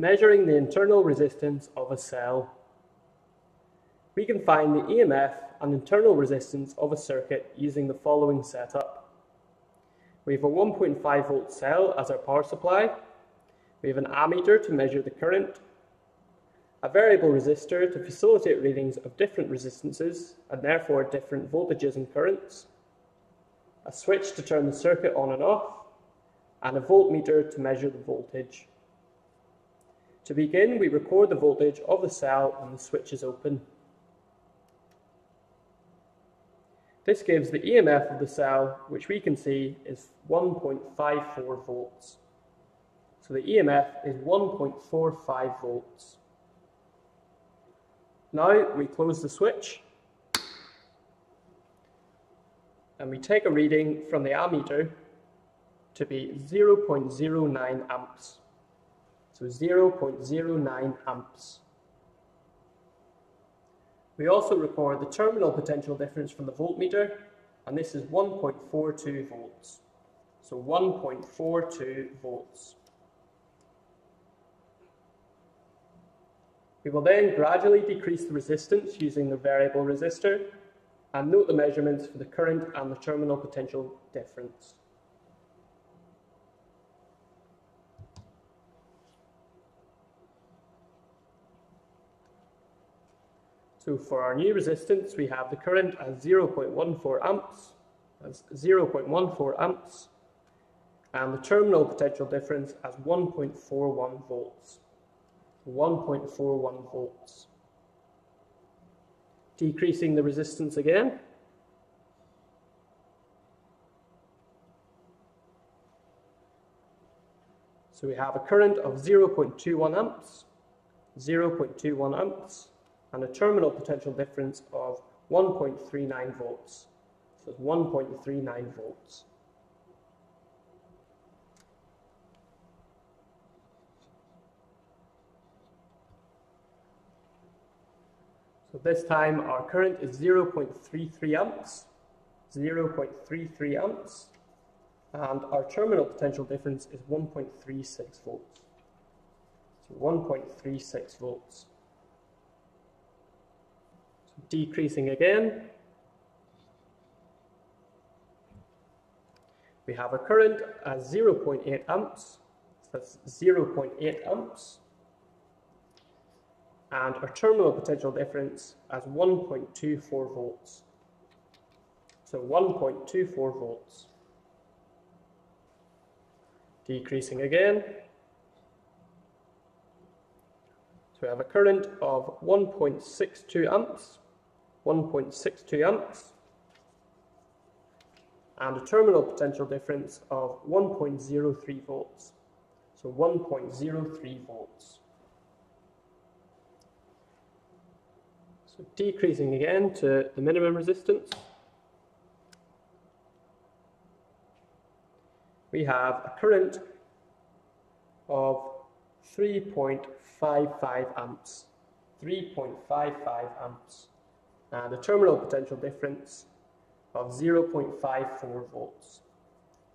Measuring the internal resistance of a cell. We can find the EMF and internal resistance of a circuit using the following setup. We have a 1.5 volt cell as our power supply. We have an ammeter to measure the current, a variable resistor to facilitate readings of different resistances and therefore different voltages and currents, a switch to turn the circuit on and off, and a voltmeter to measure the voltage. To begin, we record the voltage of the cell when the switch is open. This gives the EMF of the cell, which we can see is 1.54 volts. So the EMF is 1.45 volts. Now we close the switch and we take a reading from the ammeter to be 0.09 amps. So 0.09 amps. We also record the terminal potential difference from the voltmeter, and this is 1.42 volts. So 1.42 volts. We will then gradually decrease the resistance using the variable resistor and note the measurements for the current and the terminal potential difference. So for our new resistance, we have the current as 0.14 amps, that's 0.14 amps, and the terminal potential difference as 1.41 volts. 1.41 volts. Decreasing the resistance again. So we have a current of 0.21 amps, 0.21 amps, and a terminal potential difference of 1.39 volts. So it's 1.39 volts. So this time our current is 0.33 amps, 0.33 amps, and our terminal potential difference is 1.36 volts. So 1.36 volts. Decreasing again. We have a current at 0.8 amps, so that's 0.8 amps and our terminal potential difference as 1.24 volts. So 1.24 volts. Decreasing again. So we have a current of 1.62 amps, 1.62 amps, and a terminal potential difference of 1.03 volts. So 1.03 volts. So decreasing again to the minimum resistance. We have a current of 3.55 amps. 3.55 amps. Uh, and a terminal potential difference of 0.54 volts.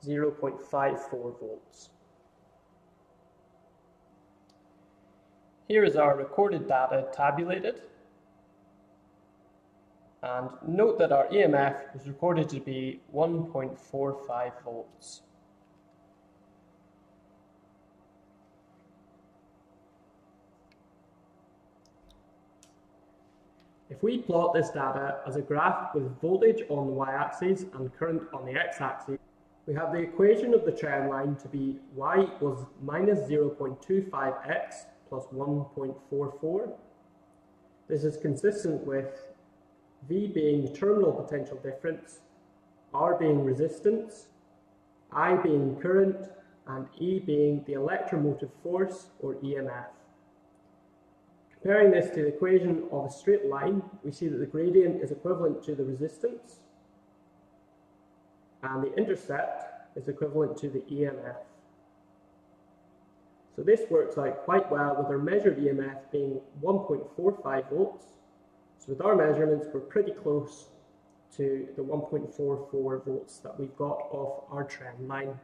0.54 volts. Here is our recorded data tabulated. And note that our EMF is recorded to be 1.45 volts. If we plot this data as a graph with voltage on the y-axis and current on the x-axis, we have the equation of the trend line to be y equals minus 0.25x plus 1.44. This is consistent with V being the terminal potential difference, R being resistance, I being current, and E being the electromotive force, or EMF. Comparing this to the equation of a straight line, we see that the gradient is equivalent to the resistance, and the intercept is equivalent to the EMF. So this works out quite well with our measured EMF being 1.45 volts so with our measurements, we're pretty close to the 1.44 volts that we've got off our trend line.